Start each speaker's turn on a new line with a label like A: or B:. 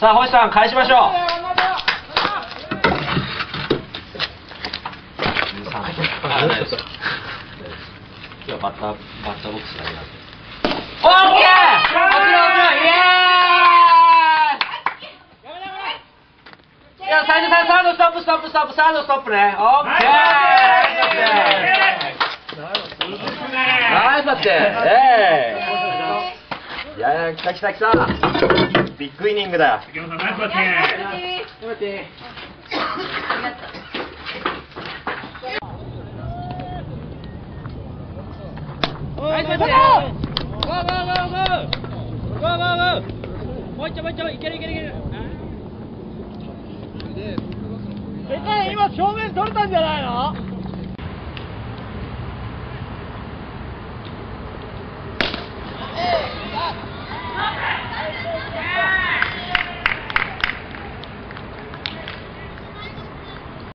A: さあ星さん返しましょう。今日バッターバッターボックスだけなんでオッケーもちろんもちろんイエーイいや最初さんサードストップストップストップサードストップねオッケーナイスだってええいやいや来た来た来たビッグイニングだ。よ
B: 竹山さんナイスバッティング
C: ナイスバッティングゴーゴーゴーゴーゴーゴーゴーもう一丁もう一丁いけるいけるいける。
D: でかい今正面取れたんじゃないの？